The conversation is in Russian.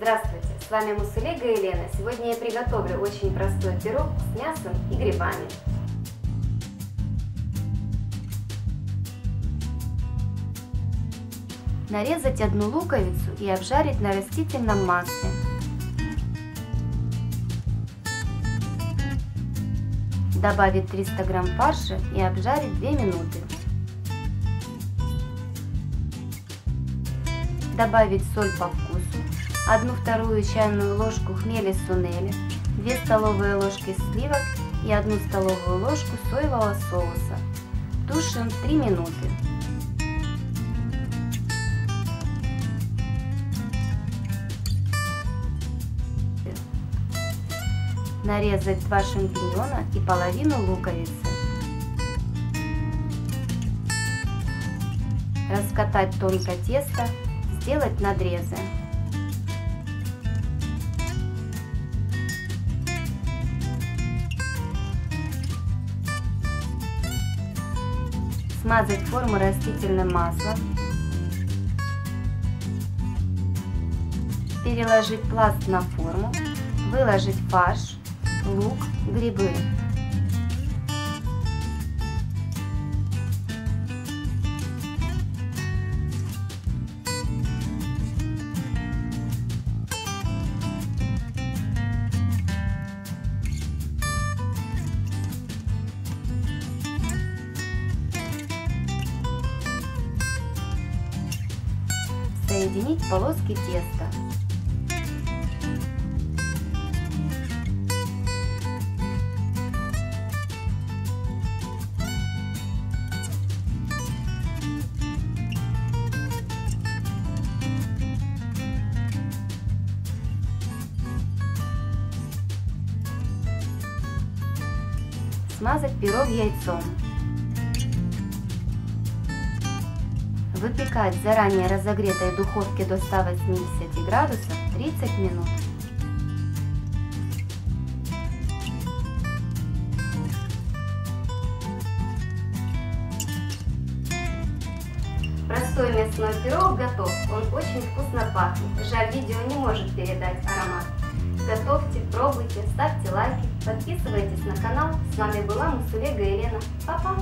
Здравствуйте, с вами Мусулега Елена. Сегодня я приготовлю очень простой пирог с мясом и грибами. Нарезать одну луковицу и обжарить на растительном масле. Добавить 300 грамм фарша и обжарить 2 минуты. Добавить соль по вкусу, 1 вторую чайную ложку хмели сунели, 2 столовые ложки сливок и 1 столовую ложку соевого соуса. Тушим 3 минуты. Нарезать 2 шампиньона и половину луковицы. Раскатать тонко тесто, сделать надрезы. Смазать форму растительным маслом. Переложить пласт на форму. Выложить фарш, лук, грибы. Соединить полоски теста. Смазать пирог яйцом. Выпекать в заранее разогретой духовке до 180 градусов 30 минут. Простой мясной пирог готов. Он очень вкусно пахнет. Жаль, видео не может передать аромат. Готовьте, пробуйте, ставьте лайки, подписывайтесь на канал. С вами была Мусулега Елена. Папа!